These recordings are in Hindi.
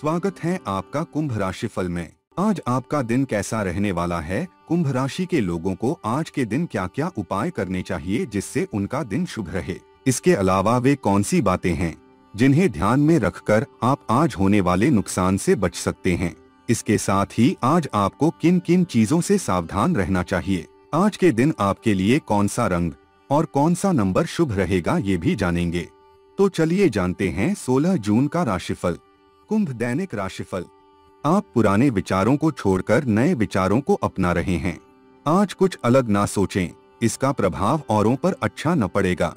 स्वागत है आपका कुंभ राशि फल में। आज आपका दिन कैसा रहने वाला है? कुंभ राशि के लोगों को आज के दिन क्या क्या उपाय करने चाहिए जिससे उनका दिन शुभ रहे? इसके अलावा वे कौन सी बातें हैं? जिन्हें ध्यान में रखकर आप आज होने वाले नुकसान से बच सकते हैं। इसके साथ ही आज आपको किन किन चीज़ों से सावधान रहना चाहिए? आज के दिन आपके लिए कौन सा रंग और कौन सा नंबर शुभ रहेगा ये भी जानेंगे। तो चलिए जानते हैं 16 जून का राशिफल। कुंभ दैनिक राशिफल। आप पुराने विचारों को छोड़कर नए विचारों को अपना रहे हैं। आज कुछ अलग ना सोचें, इसका प्रभाव औरों पर अच्छा न पड़ेगा।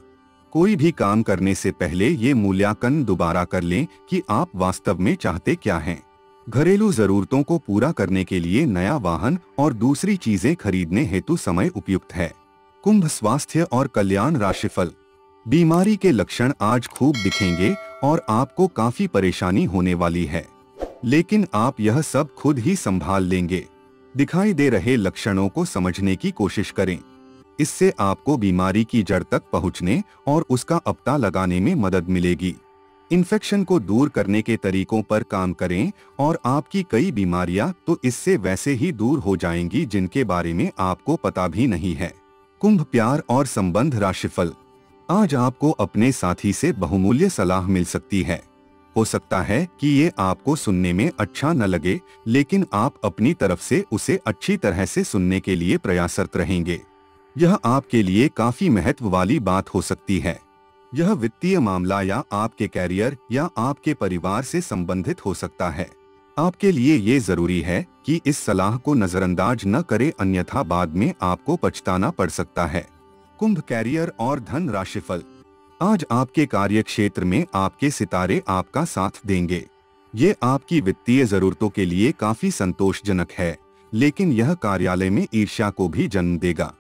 कोई भी काम करने से पहले ये मूल्यांकन दोबारा कर लें कि आप वास्तव में चाहते क्या हैं। घरेलू जरूरतों को पूरा करने के लिए नया वाहन और दूसरी चीज़ें खरीदने हेतु समय उपयुक्त है। कुंभ स्वास्थ्य और कल्याण राशिफल। बीमारी के लक्षण आज खूब दिखेंगे और आपको काफ़ी परेशानी होने वाली है। लेकिन आप यह सब खुद ही संभाल लेंगे। दिखाई दे रहे लक्षणों को समझने की कोशिश करें। इससे आपको बीमारी की जड़ तक पहुँचने और उसका अपता लगाने में मदद मिलेगी। इन्फेक्शन को दूर करने के तरीकों पर काम करें और आपकी कई बीमारियाँ तो इससे वैसे ही दूर हो जाएँगी जिनके बारे में आपको पता भी नहीं है। कुंभ प्यार और संबंध राशिफल। आज आपको अपने साथी से बहुमूल्य सलाह मिल सकती है। हो सकता है कि ये आपको सुनने में अच्छा न लगे, लेकिन आप अपनी तरफ़ से उसे अच्छी तरह से सुनने के लिए प्रयासरत रहेंगे। यह आपके लिए काफ़ी महत्व वाली बात हो सकती है। यह वित्तीय मामला या आपके कैरियर या आपके परिवार से संबंधित हो सकता है। आपके लिए ये ज़रूरी है कि इस सलाह को नजरअंदाज न करे, अन्यथा बाद में आपको पछताना पड़ सकता है। कुंभ कैरियर और धन राशिफल। आज आपके कार्य क्षेत्र में आपके सितारे आपका साथ देंगे। ये आपकी वित्तीय जरूरतों के लिए काफ़ी संतोषजनक है, लेकिन यह कार्यालय में ईर्ष्या को भी जन्म देगा।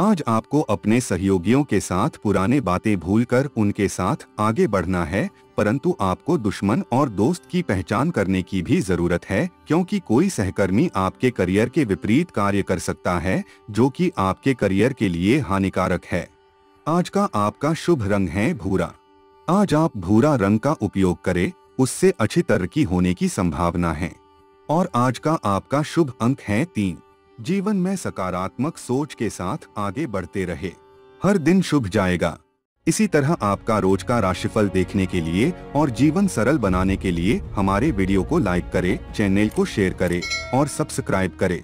आज आपको अपने सहयोगियों के साथ पुराने बातें भूलकर उनके साथ आगे बढ़ना है, परंतु आपको दुश्मन और दोस्त की पहचान करने की भी ज़रूरत है, क्योंकि कोई सहकर्मी आपके करियर के विपरीत कार्य कर सकता है, जो कि आपके करियर के लिए हानिकारक है। आज का आपका शुभ रंग है भूरा। आज आप भूरा रंग का उपयोग करें, उससे अच्छी तरक्की होने की संभावना है। और आज का आपका शुभ अंक है तीन। जीवन में सकारात्मक सोच के साथ आगे बढ़ते रहे। हर दिन शुभ जाएगा। इसी तरह आपका रोज का राशिफल देखने के लिए और जीवन सरल बनाने के लिए हमारे वीडियो को लाइक करें, चैनल को शेयर करें और सब्सक्राइब करें।